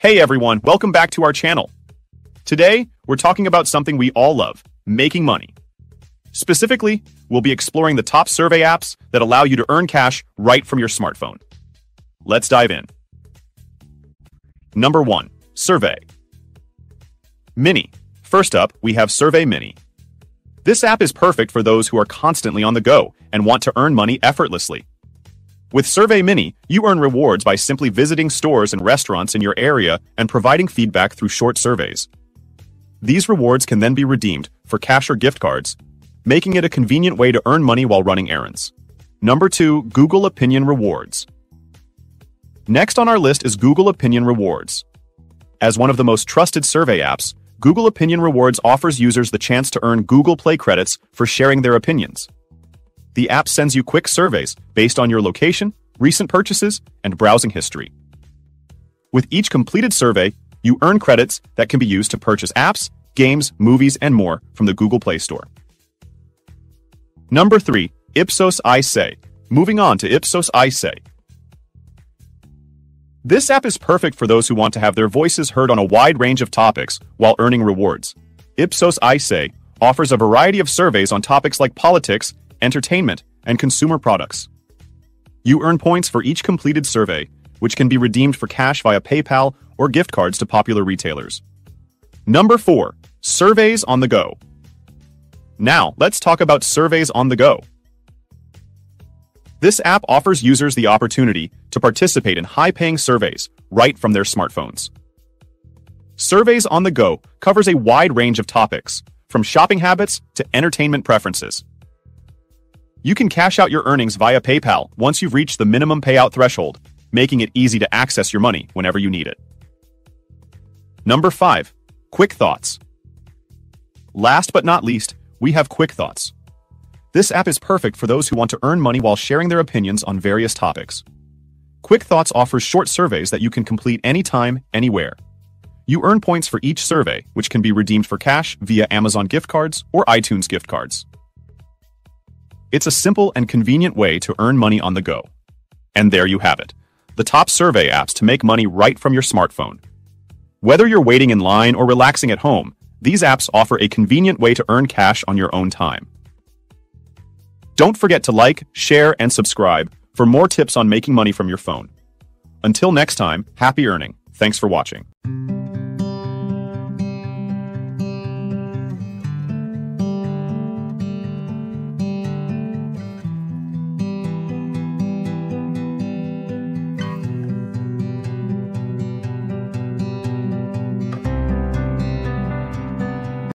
Hey everyone, welcome back to our channel. Today, we're talking about something we all love, making money. Specifically, we'll be exploring the top survey apps that allow you to earn cash right from your smartphone. Let's dive in. Number 1. Survey. Mini. First up, we have Survey Mini. This app is perfect for those who are constantly on the go and want to earn money effortlessly. With Survey Mini, you earn rewards by simply visiting stores and restaurants in your area and providing feedback through short surveys. These rewards can then be redeemed for cash or gift cards, making it a convenient way to earn money while running errands. Number 2. Google Opinion Rewards. Next on our list is Google Opinion Rewards. As one of the most trusted survey apps, Google Opinion Rewards offers users the chance to earn Google Play credits for sharing their opinions the app sends you quick surveys based on your location, recent purchases, and browsing history. With each completed survey, you earn credits that can be used to purchase apps, games, movies, and more from the Google Play Store. Number 3. Ipsos iSay. Moving on to Ipsos iSay. This app is perfect for those who want to have their voices heard on a wide range of topics while earning rewards. Ipsos iSay offers a variety of surveys on topics like politics, entertainment, and consumer products. You earn points for each completed survey, which can be redeemed for cash via PayPal or gift cards to popular retailers. Number 4. Surveys on the Go. Now, let's talk about Surveys on the Go. This app offers users the opportunity to participate in high-paying surveys right from their smartphones. Surveys on the Go covers a wide range of topics, from shopping habits to entertainment preferences. You can cash out your earnings via PayPal once you've reached the minimum payout threshold, making it easy to access your money whenever you need it. Number 5. Quick Thoughts. Last but not least, we have Quick Thoughts. This app is perfect for those who want to earn money while sharing their opinions on various topics. Quick Thoughts offers short surveys that you can complete anytime, anywhere. You earn points for each survey, which can be redeemed for cash via Amazon gift cards or iTunes gift cards. It's a simple and convenient way to earn money on the go. And there you have it. The top survey apps to make money right from your smartphone. Whether you're waiting in line or relaxing at home, these apps offer a convenient way to earn cash on your own time. Don't forget to like, share, and subscribe for more tips on making money from your phone. Until next time, happy earning. Thanks for watching.